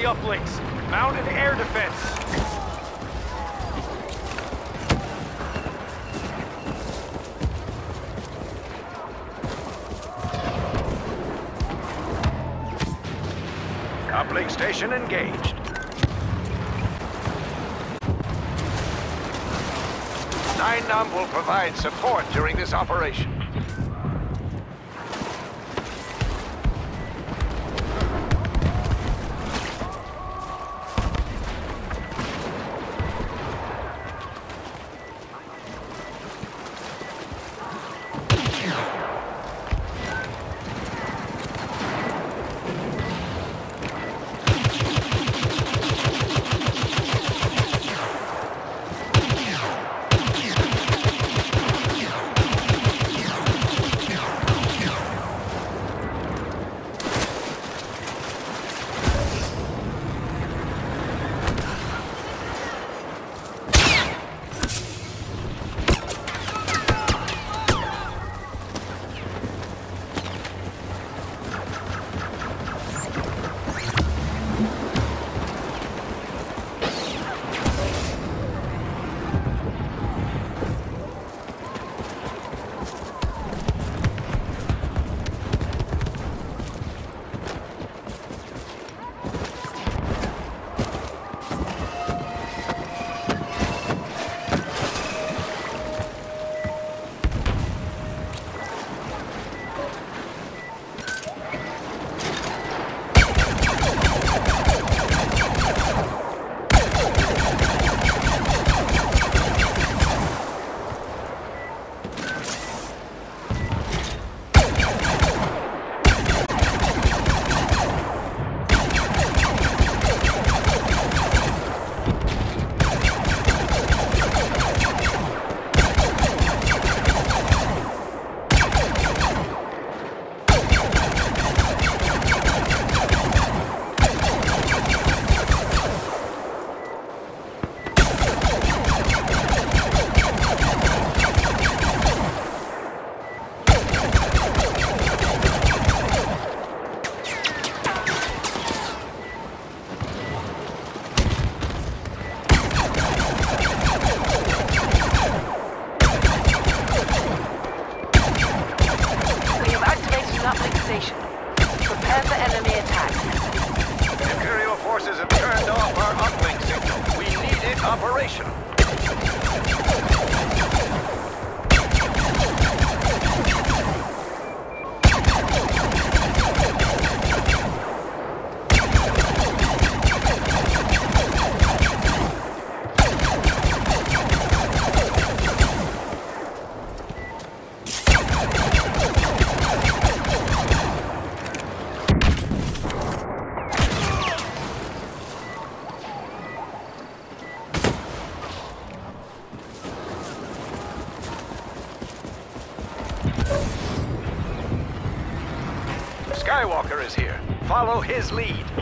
the uplinks. Mounted air defense. Uplink station engaged. Nien Nunb will provide support during this operation. Follow his lead.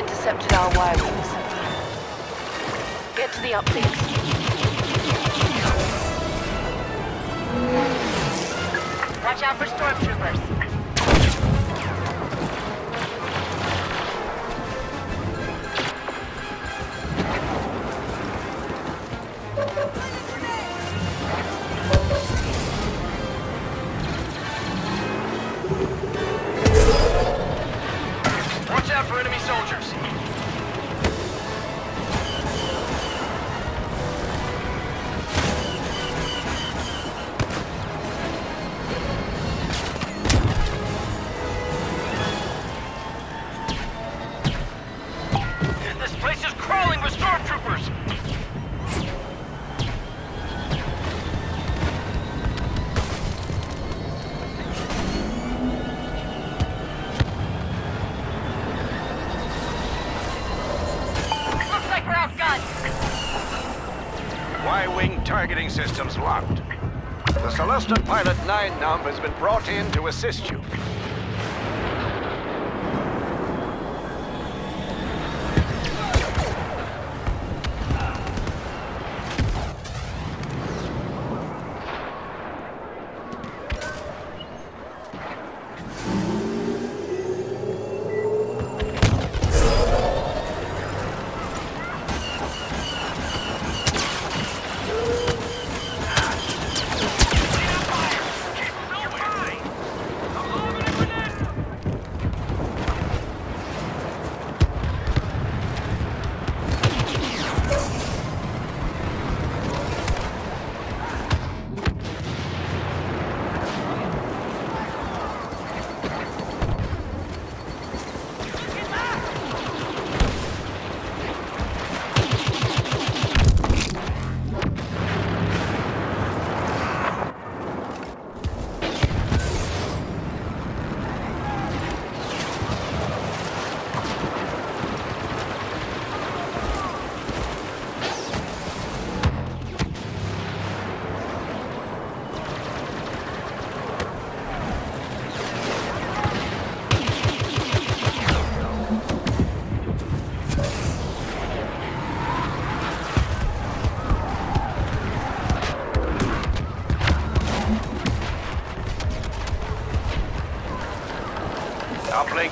Intercepted our wirelings. Get to the uplinks. Watch out for stormtroopers. Soldiers. Y-wing targeting systems locked. The Sullustan Pilot Nien Nunb has been brought in to assist you.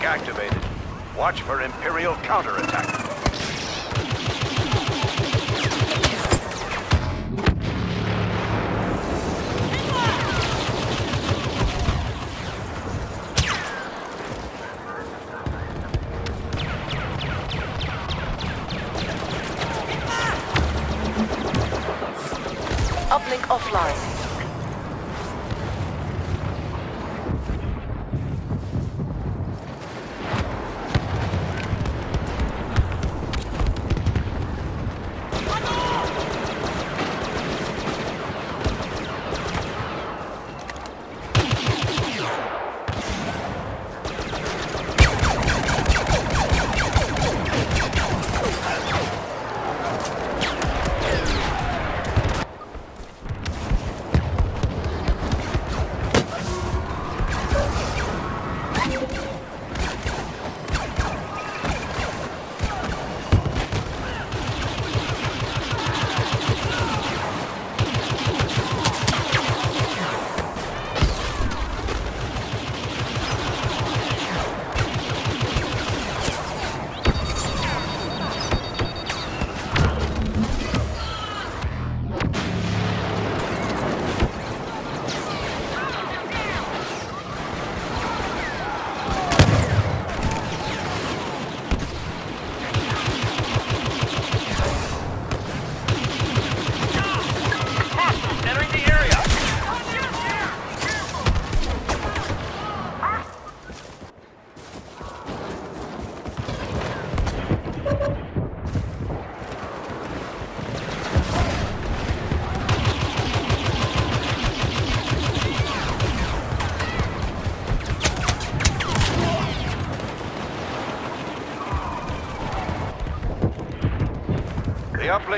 Activated. Watch for Imperial counterattack. Uplink offline.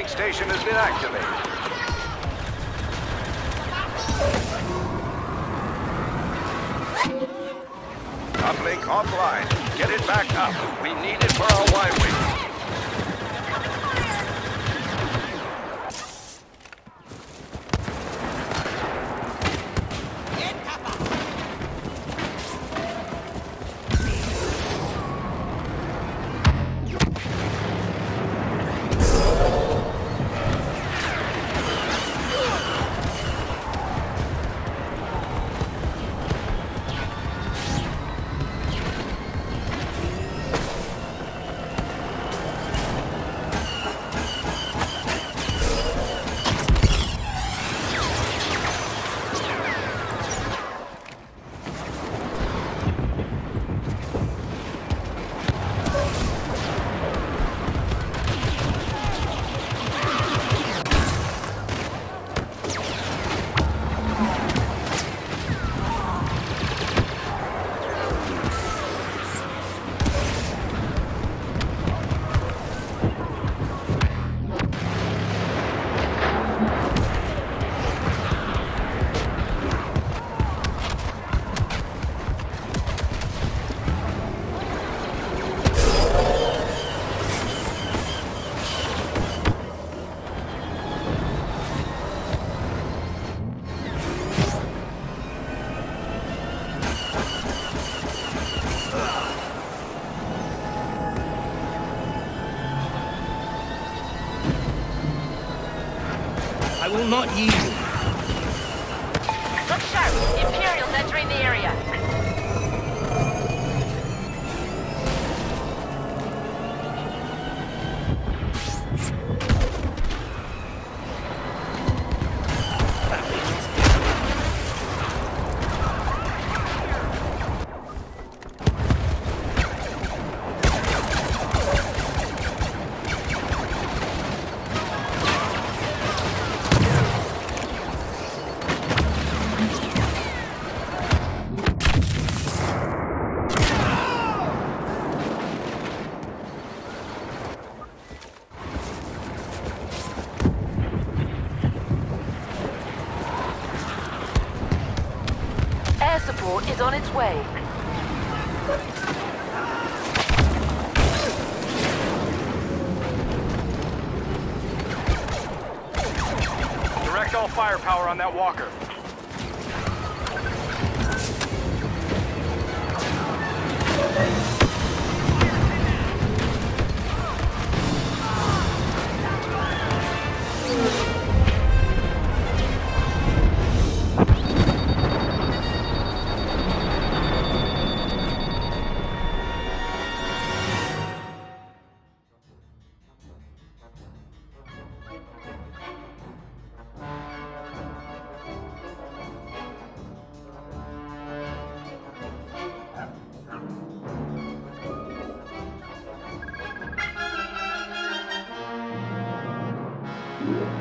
The station has been activated. Uplink offline. Get it back up. We need it for our Y-wing. Not yield. Is on its way. Direct all firepower on that walker. Yeah.